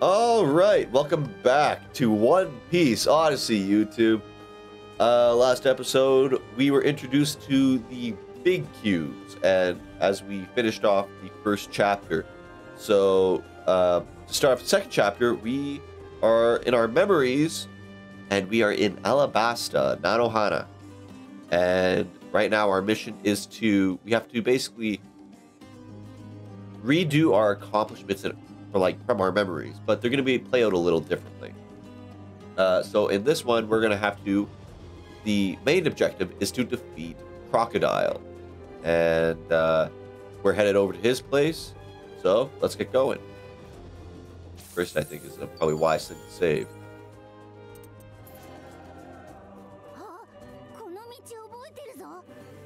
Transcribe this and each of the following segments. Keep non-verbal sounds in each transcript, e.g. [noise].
All right, welcome back to One Piece Odyssey YouTube. Uh, last episode, we were introduced to the big cubes, and as we finished off the first chapter, so uh, to start off the second chapter, we are in our memories, and we are in Alabasta, Nanohana, and right now our mission is to we have to basically redo our accomplishments in, for like from our memories, but they're going to be played out a little differently. Uh, so in this one, we're going to have to. The main objective is to defeat Crocodile, and uh, we're headed over to his place. So let's get going. First, I think is a probably wise thing to save. Ah,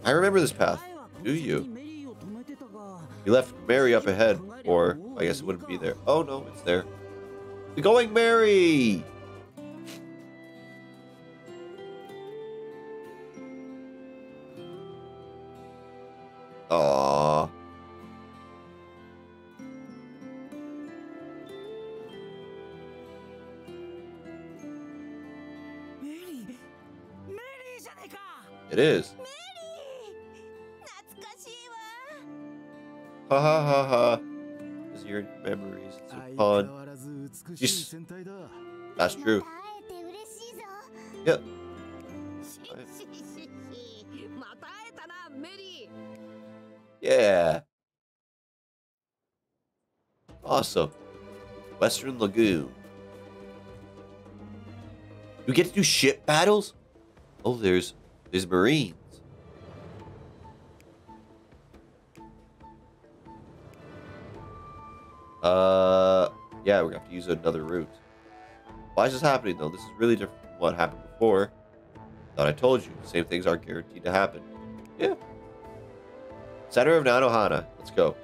I remember this path. Do you? You left Merry up ahead, or I guess it wouldn't be there. Oh no, it's there. The Going Merry! Aww. It is. ha ha ha ha. Your memories. It's a pawn. Jeez. That's true. Yep. [laughs] Yeah. Awesome. Western Lagoon. You get to do ship battles? Oh, there's there's Marine. Uh, yeah, we're gonna have to use another route. Why is this happening though? This is really different from what happened before. Thought I told you, same things aren't guaranteed to happen. Yeah. Center of Nanohana. Let's go.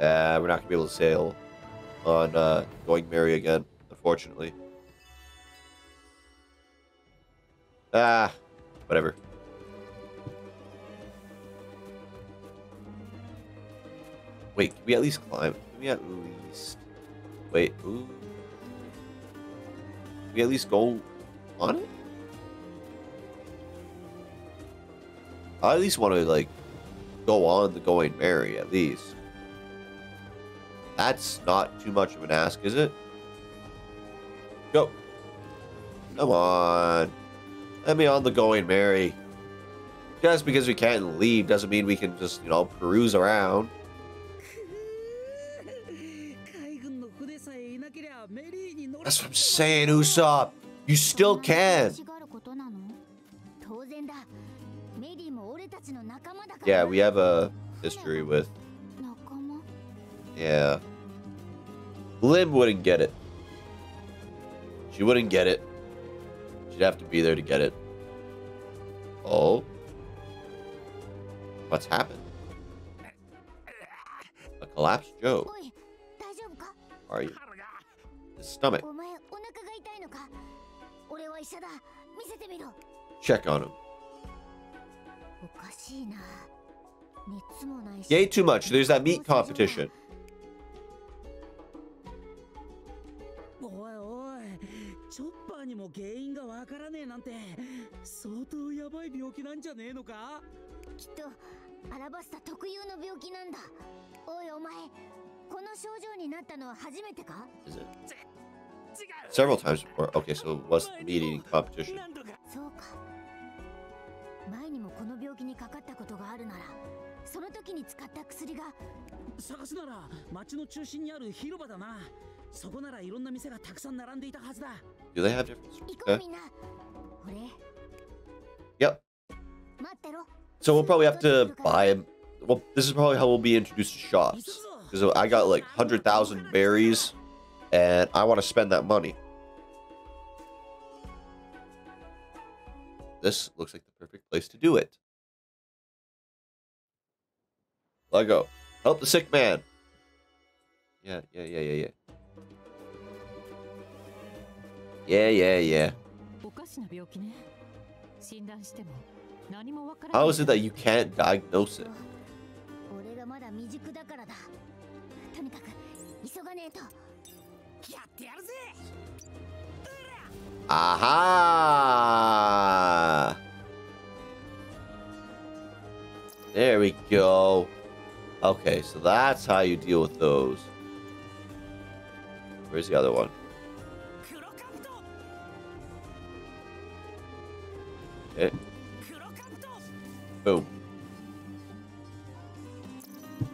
Uh, we're not gonna be able to sail on uh, Going Merry again, unfortunately. Ah, whatever. Wait, can we at least climb? We at least... Wait, ooh. We at least go on it? I at least want to, like, go on the Going Merry, at least. That's not too much of an ask, is it? Go. Come on. Let me on the Going Merry. Just because we can't leave doesn't mean we can just, you know, peruse around. That's what I'm saying, Usopp. You still can. Yeah, we have a history with. Yeah. Lib wouldn't get it. She wouldn't get it. She'd have to be there to get it. Oh. What's happened? A collapsed Joe. Are you? His stomach. check on him. Yay, too much. There's that meat competition. Several times before. Okay, so what's the meat competition? 前にもこの病気にかかったことがあるならその時に使った薬が探すなら町の中心にある広場だなそこならいろんな店がたくさん並んでいたはずだ Do they have different? 行こう Okay. みんな俺 Yep. 待ってろ So we'll probably have to buy him. Well, this is probably how we'll be introduced to 急 shops. Because I got like 100,000 berries, and I want to spend that money. This looks like the perfect place to do it. Lego, help the sick man. Yeah, yeah, yeah, yeah, yeah. Yeah, yeah, yeah. How is it that you can't diagnose it? Aha! There we go. Okay, so that's how you deal with those. Where's the other one? Okay. Boom.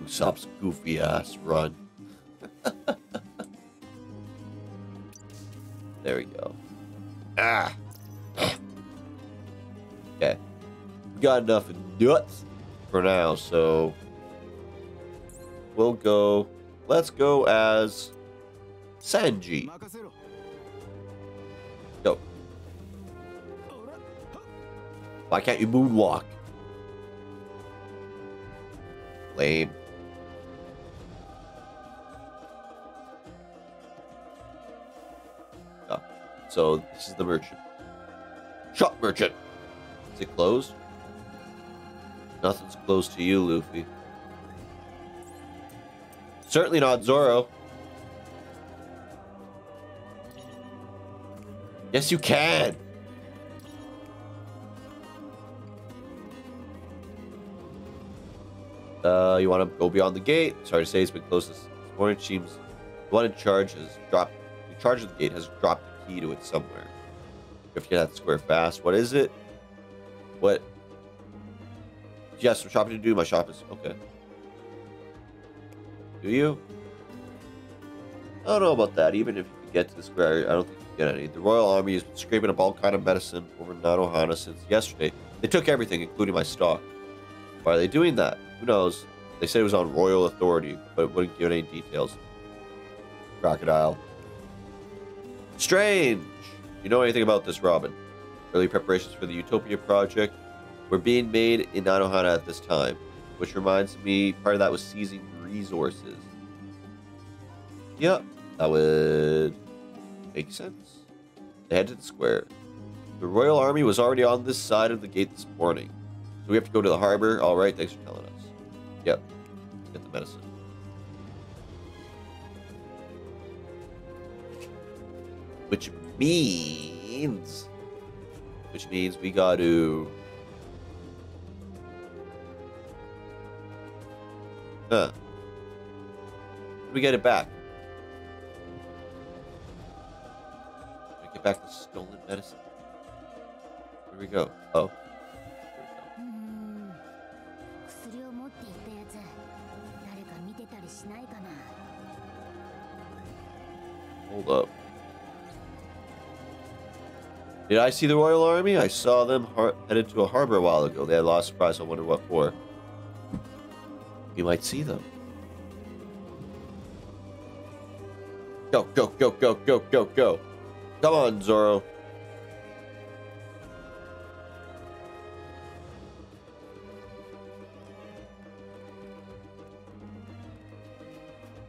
Usopp's goofy ass run. [laughs] there we go. Ah. okay. Got enough nuts for now, so we'll go. Let's go as Sanji. Go. Why can't you moonwalk? Lame. So this is the merchant. Shop merchant. Is it closed? Nothing's closed to you, Luffy. Certainly not Zoro. Yes, you can. Uh, you want to go beyond the gate? Sorry to say, it's been closed this morning. Seems the one in charge has dropped. In charge of the gate has dropped the key to it somewhere. If you get that square fast, what is it? What? Yes, some shopping to do. My shop is okay. Do you? I don't know about that. Even if you get to the square, I don't think you get any. The Royal Army has been scraping up all kind of medicine over Nanohana since yesterday. They took everything, including my stock. Why are they doing that? Who knows? They said it was on royal authority, but wouldn't give any details. Crocodile. Strange! You know anything about this, Robin? Early preparations for the Utopia project were being made in Nanohana at this time, which reminds me part of that was seizing resources. Yep, that would make sense. They head to the square. The Royal Army was already on this side of the gate this morning. So we have to go to the harbor. All right, thanks for telling us. Yep. Get the medicine. Which means... Which means we got to... Huh. We get it back. We get back the stolen medicine. Here we go. Oh. Hmm. Hold up. Did I see the Royal Army? I saw them headed to a harbor a while ago. They had a lot of surprise. I wonder what for. We might see them. Go, go, go, go, go, go, go. Come on, Zoro.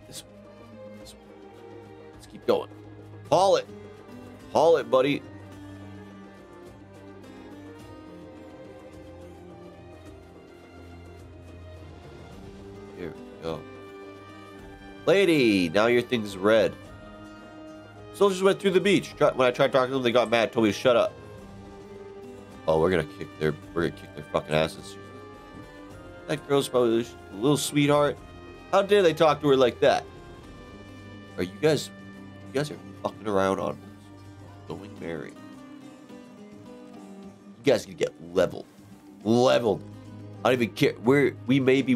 This, this Let's keep going. Haul it. Haul it, buddy. Lady, now your thing's red. Soldiers went through the beach. When I tried talking to them, they got mad, told me to shut up. Oh, we're gonna kick their we're gonna kick their fucking asses. That girl's probably a little sweetheart. How dare they talk to her like that? Are you guys you guys are fucking around on going married. You guys can get leveled. Leveled. I don't even care. We're we may be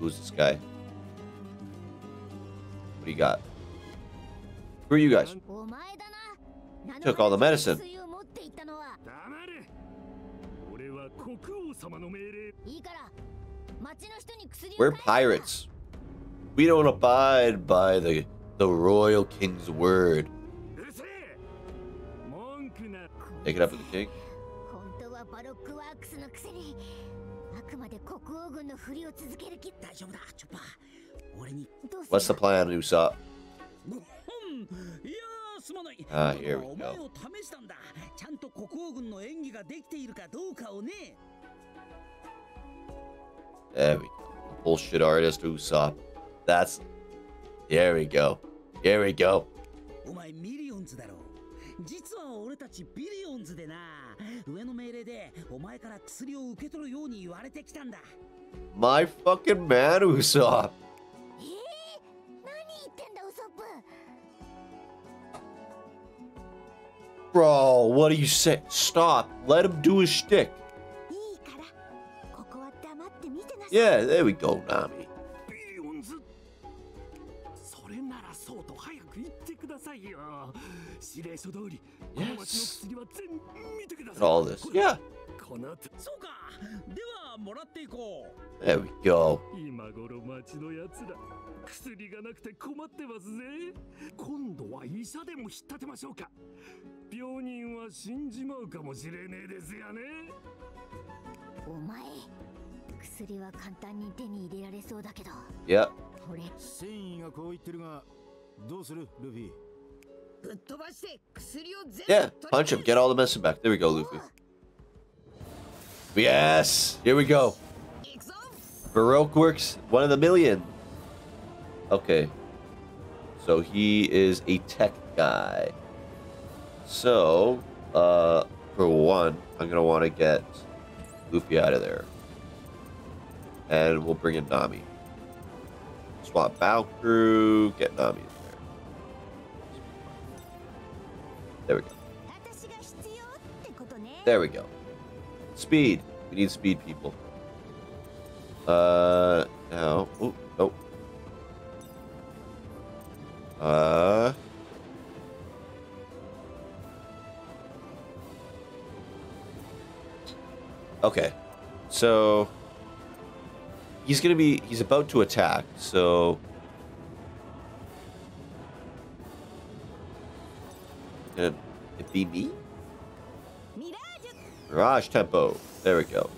Who's this guy? What do you got? Who are you guys? Took all the medicine. We're pirates. We don't abide by the the royal king's word. Take it up with the king. What's the る plan, Usopp? ごほん。いやーすまない。あーだ here we お前を試したんだ。ちゃんと国王軍の演技ができているかどうかをね。There we go. Bullshit artist Usopp. That's there we go. Here we go. お前ミリオンズだろ実は俺たちビリオンズでな。上の命令でお前から薬を受け取るように言われてきたんだ My fucking man, Usopp. Bro, what do you say? Stop. Let him do his shtick. Yeah, there we go, Nami. Yes. All this. Yeah. もらっていこう there we go. 今頃町のやつら薬がなくて困ってますぜ今度は医者でも引っ立てましょうか病人は死んじまうかもしれねえですよねお前薬は簡単に手に入れられそうだけど Yeah. 俺繊維がこう言ってるがどうするルフィ？ぶっ飛ばして薬を全部 Yeah, 取 punch り him. Get all the medicine back. There we go, Luffy. Yes! Here we go. Baroque works one of the million. Okay. So he is a tech guy. So, uh, for one, I'm going to want to get Luffy out of there. And we'll bring in Nami. Swap Bow Crew, get Nami in there. There we go. There we go. Speed. We need speed people. Uh, now. Oh, oh. Uh. Okay. So. He's gonna be. He's about to attack, so. Gonna it be me? Garage tempo. There we go.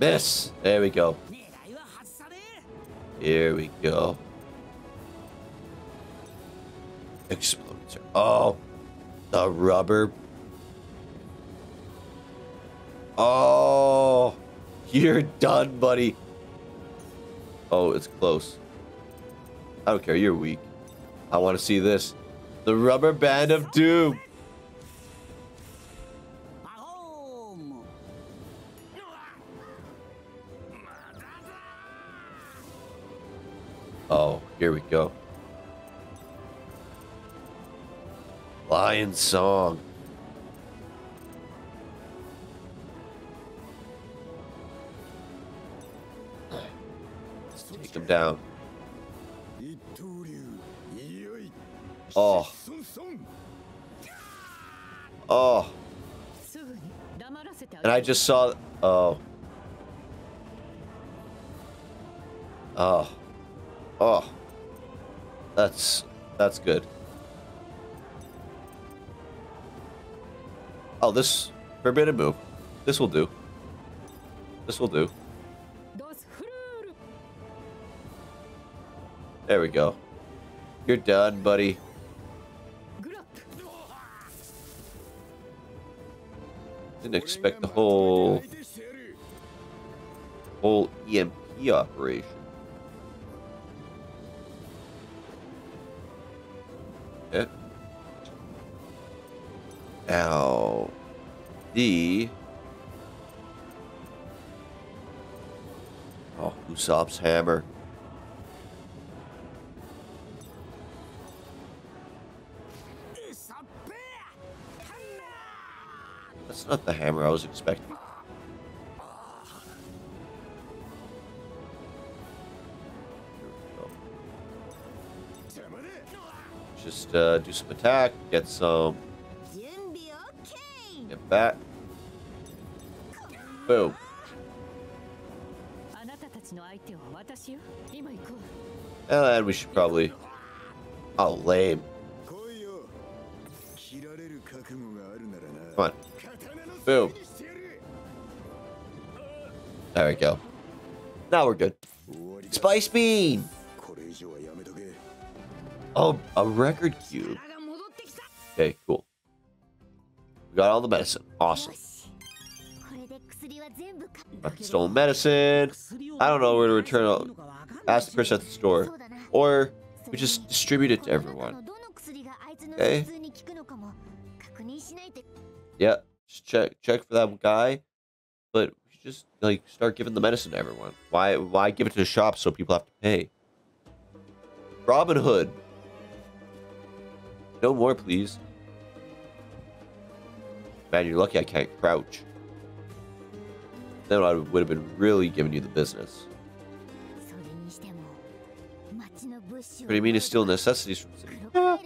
Miss. There we go. Here we go. Exploder. Oh, the rubber. Oh, you're done, buddy. Oh, it's close. I don't care. You're weak. I want to see this. The rubber band of doom. Oh, here we go. Lion song. Take him down. Oh. Oh. And I just saw... Oh. Oh. Oh. That's... That's good. Oh, this... Forbidden move. This will do. This will do. There we go. You're done, buddy. Didn't expect the whole whole EMP operation. Okay. Now, the oh, Usopp's hammer. Not the hammer I was expecting. Just uh, do some attack, get some... Get back. Boom. And we should probably... Oh, lame. Come on. Boom. There we go. Now we're good. Spice Bean! Oh, a record cube. Okay, cool. We got all the medicine. Awesome. Got the stolen medicine. I don't know where to return it. Ask the person at the store. Or we just distribute it to everyone. Okay. Yep check check for that guy, but just like start giving the medicine to everyone. Why why give it to the shop so people have to pay? Robin Hood. No more, please. Man, you're lucky I can't crouch. Then I would have been really giving you the business. But you mean, it's still necessities from city. Yeah.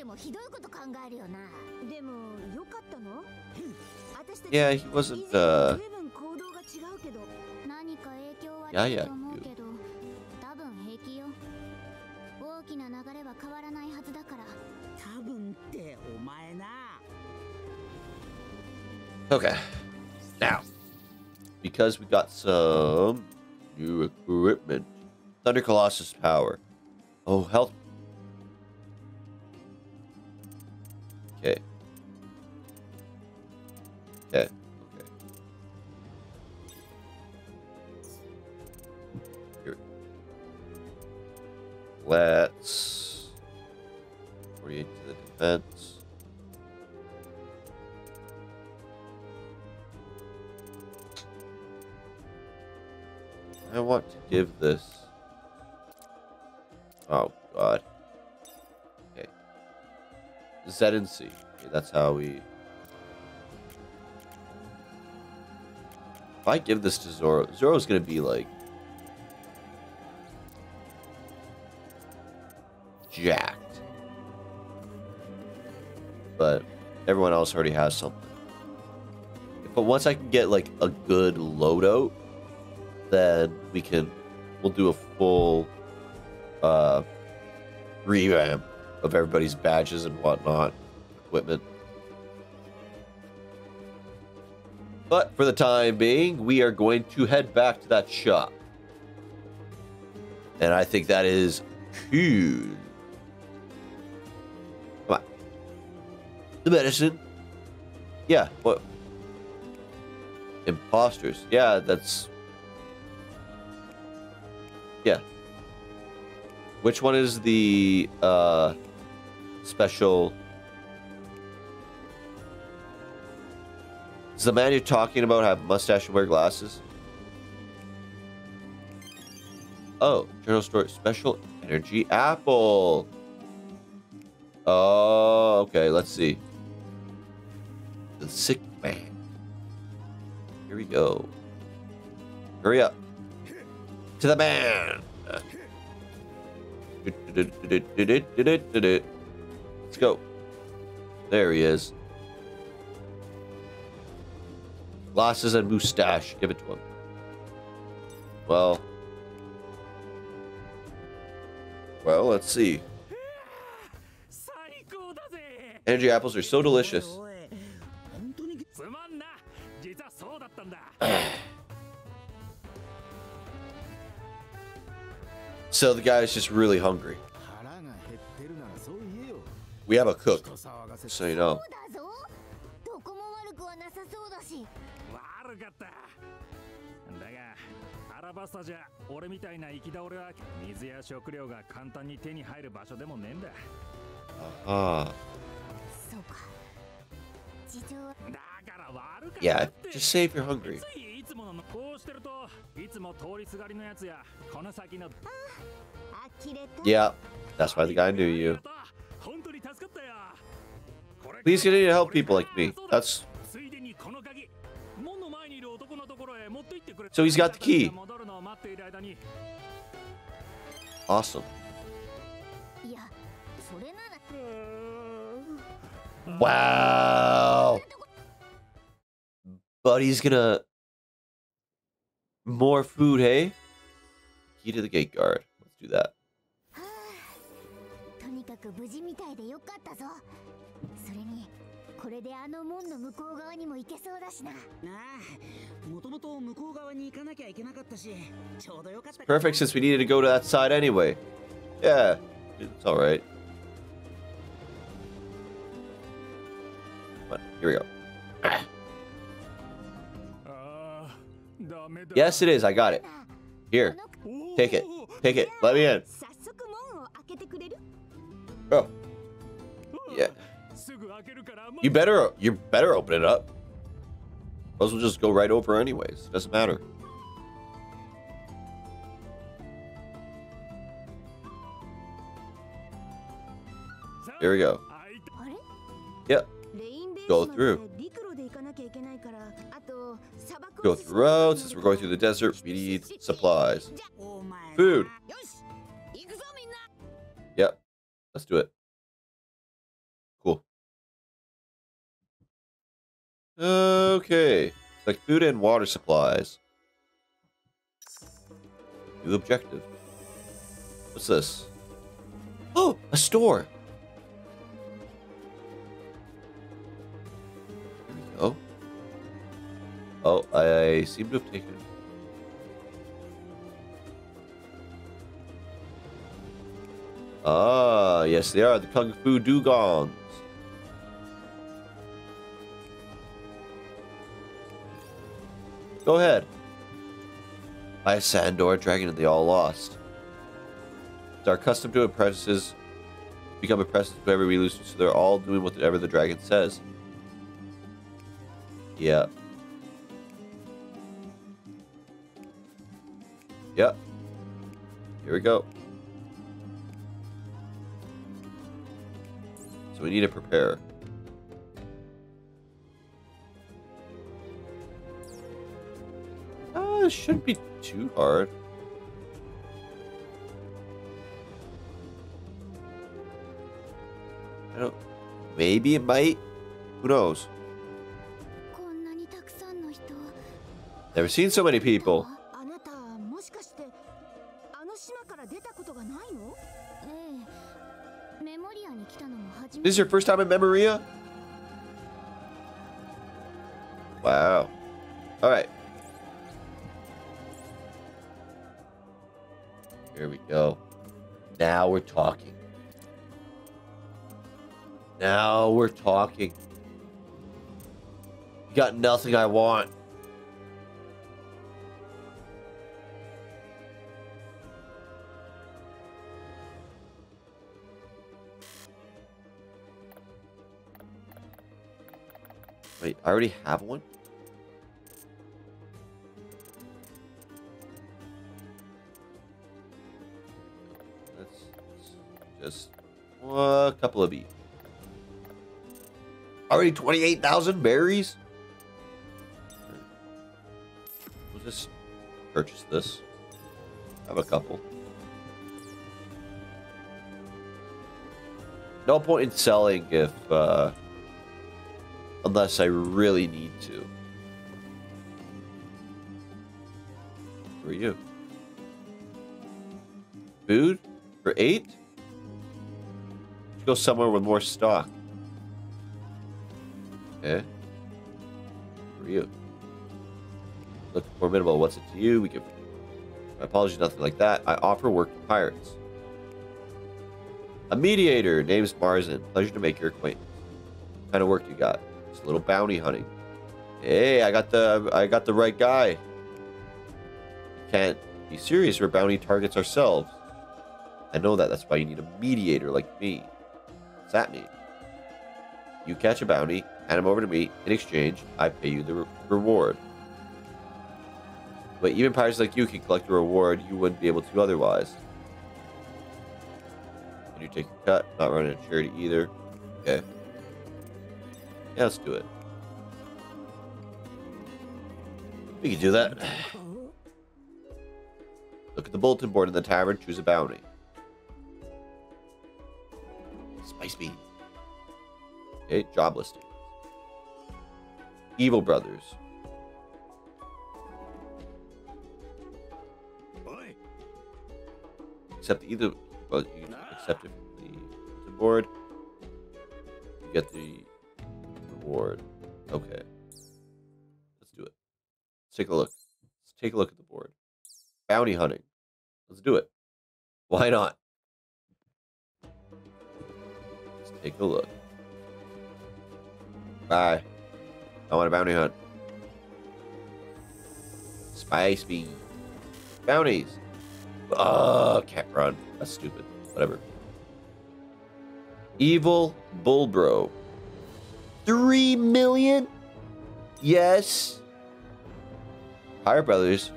Yeah, he wasn't, uh... Yeah, yeah. Okay. Now, because we got some new equipment. Thunder Colossus power. Oh, health. Okay. Let's. 48 to the defense. I want to give this. Oh God. Okay. Z and C. Okay, that's how we. If I give this to Zoro, Zoro's gonna be like everyone else already has something. But once I can get like a good loadout, then we can we'll do a full uh revamp of everybody's badges and whatnot equipment. But for the time being we are going to head back to that shop. And i think that is huge the medicine yeah what imposters yeah that's yeah. Which one is the uh special Does the man you're talking about have mustache and wear glasses? Oh, general store special energy apple. Oh, okay, let's see sick man. Here we go. Hurry up. To the man. Let's go. There he is. Glasses and moustache. Give it to him. Well. Well, let's see. Energy apples are so delicious. [clears throat] so the guy's just really hungry. We have a cook, so you know. Uh -huh. Yeah, just say if you're hungry. Yeah, that's why the guy knew you. Please continue to help people like me. That's... So he's got the key. Awesome. Wow. Buddy's gonna more food, hey? Key to the gate guard. Let's do that. [sighs] Perfect, since we needed to go to that side anyway. Yeah, it's alright. But here we go. [clears throat] Yes, it is. I got it. Here. Take it. Take it. Let me in. Bro. Yeah. You better you better open it up. Might as well just go right over anyways. Doesn't matter. Here we go. Yep. Go through. Go through roads, since we're going through the desert, we need supplies. Food. Yep. Let's do it. Cool. Okay. Like food and water supplies. New objective. What's this? Oh, a store. Go. Oh, I seem to have taken. Ah, yes, they are the Kung Fu Dugongs. Go ahead. A Sandor dragon and they all lost. It's our custom to apprentices become apprentices whoever we lose so they're all doing whatever the dragon says. Yeah. Yep. Here we go. So we need to prepare. Uh, it shouldn't be too hard. I don't. Maybe it might. Who knows? Never seen so many people. This is your first time in Memoria? Wow. Alright. Here we go. Now we're talking. Now we're talking. You got nothing I want. Wait, I already have one? Let's just a couple of each. Already 28,000 berries? We'll just purchase this. Have a couple. No point in selling if, uh, unless I really need to. Who are you? Food for eight? Let's go somewhere with more stock. Okay. Who are you? Look formidable. What's it to you? We give. My apologies, nothing like that. I offer work to pirates. A mediator. Name's Marzin. Pleasure to make your acquaintance. What kind of work you got? Just a little bounty hunting. Hey, I got the I got the right guy. Can't be serious. We're bounty targets ourselves. I know that. That's why you need a mediator like me. What's that mean? You catch a bounty, hand him over to me. In exchange, I pay you the re- reward. But even pirates like you can collect a reward you wouldn't be able to otherwise. Can you take your cut? Not running a charity either. Okay. Yeah, let's do it. We can do that. Look at the bulletin board in the tavern. Choose a bounty. Spice bean. Okay, job listing. Evil Brothers. おい Accept either. Well, you can accept it from the board. You get the reward. Okay. Let's do it. Let's take a look. Let's take a look at the board. Bounty hunting. Let's do it. Why not? Let's take a look. Bye. I want a bounty hunt. Spice bean. Bounties. Oh, can't run. That's stupid. Whatever. Evil Bullbro. Three million? Yes. Fire Brothers.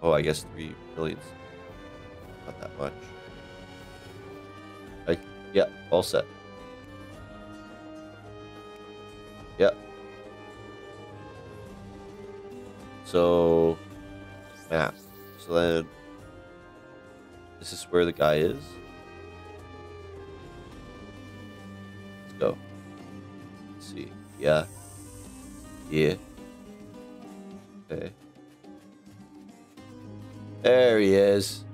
Oh, I guess three millions. Not that much. I, yeah, all set. Yep. So, map. So then, this is where the guy is. Let's go. Let's see. Yeah. Yeah. Okay. There he is.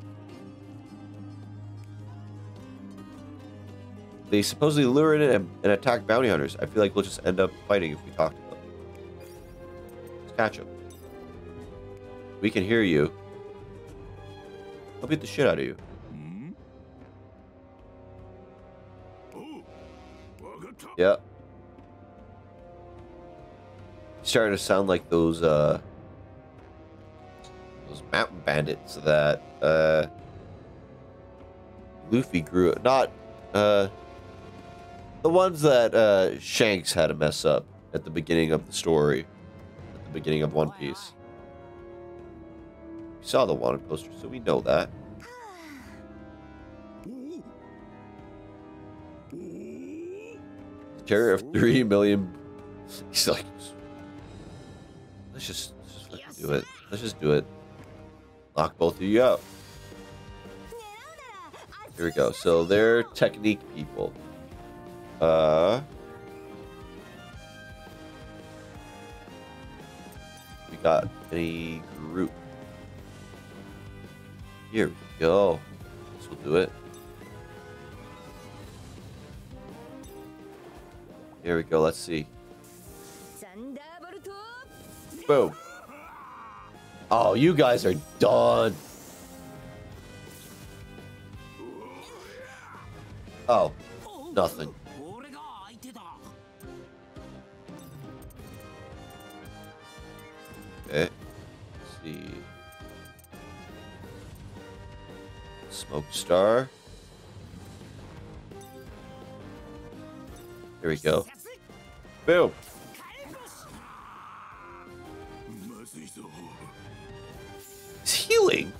They supposedly lure in and, and attack bounty hunters. I feel like we'll just end up fighting if we talk to them. Let's catch them. We can hear you beat the shit out of you. Yeah. Starting to sound like those uh those mountain bandits that uh Luffy grew not uh the ones that uh Shanks had to mess up at the beginning of the story. At the beginning of One Piece. We saw the wanted poster, so we know that. Of three million. He's like, let's just, let's just do it. Let's just do it. Lock both of you out. Here we go. So they're technique people. Uh, we got a group. Here we go. This will do it. Here we go, let's see. Boom. Oh, you guys are done. Oh, nothing. Okay. Let's see. Smoke star. Here we go. Boom. It's healing.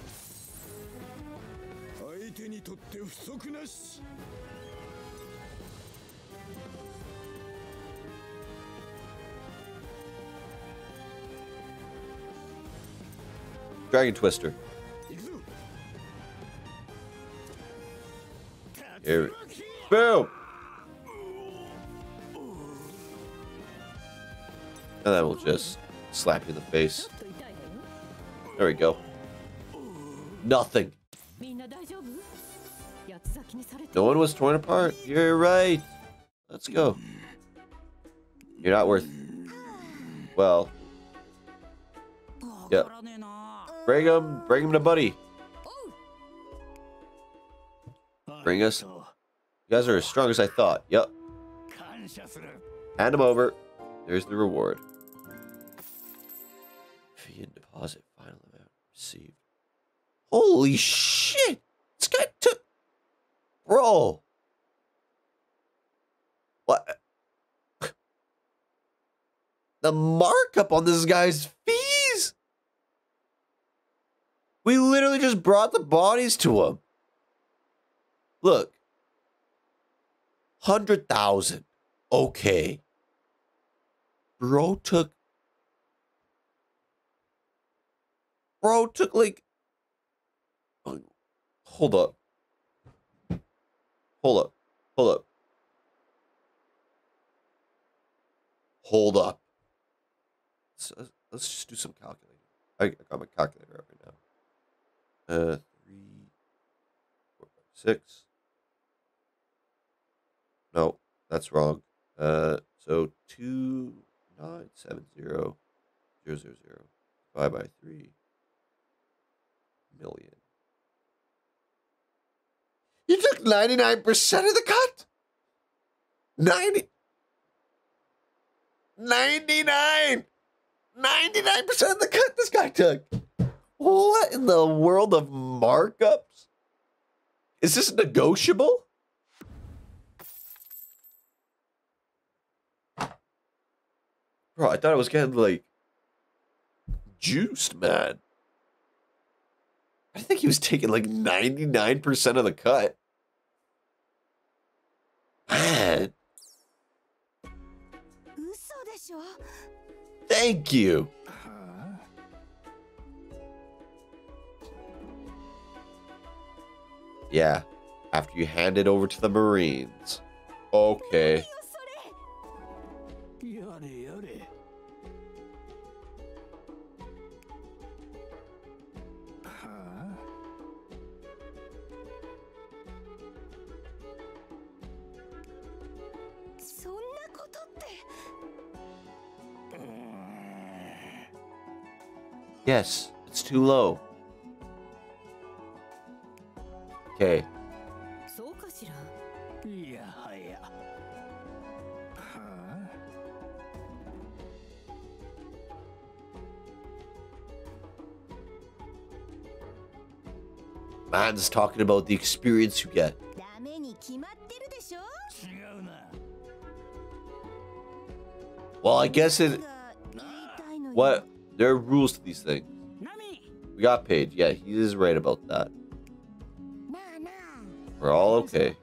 Dragon Twister. Here. Boom! And that will just slap you in the face. There we go. Nothing. No one was torn apart. You're right. Let's go. You're not worth... Well... Yep. Bring him, bring him to Buddy. Bring us... You guys are as strong as I thought. Yep. Hand him over. There's the reward. Deposit final amount received. Holy shit! This guy took. Bro. What? [laughs] The markup on this guy's fees? We literally just brought the bodies to him. Look. 100,000. Okay. Bro took. Bro took like. oh, Hold up. Hold up. Hold up. Hold up. Let's, uh, let's just do some calculating. I, got my calculator up right now. Uh, three, four, five, six. No, that's wrong. Uh, so two nine seven zero zero zero zero divided by three million. You took ninety nine percent of the cut. Ninety. 99 99% of the cut this guy took What in the world of markups? Is this negotiable? Bro, I thought I was getting like juiced, man. I think he was taking like 99% of the cut. Man. Thank you. Yeah, after you hand it over to the Marines. Okay. Yes, it's too low. Okay. Man's talking about the experience you get. Well, I guess it. What? There are rules to these things. We got paid. Yeah, he is right about that. We're all okay.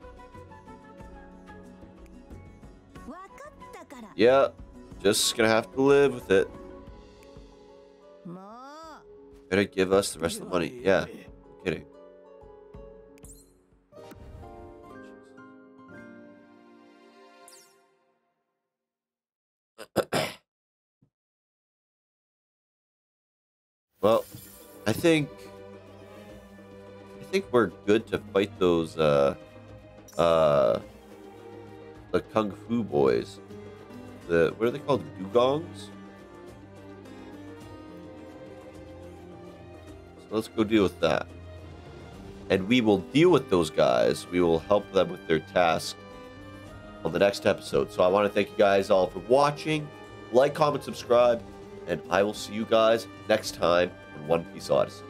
Yeah, just gonna have to live with it. Better give us the rest of the money. Yeah. I think I think we're good to fight those uh uh the kung fu boys. The what are they called? Dugongs? So let's go deal with that. And we will deal with those guys. We will help them with their task on the next episode. So I want to thank you guys all for watching. Like, comment, subscribe, and I will see you guys next time on One Piece Odyssey.